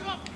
Drop